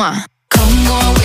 moi. on.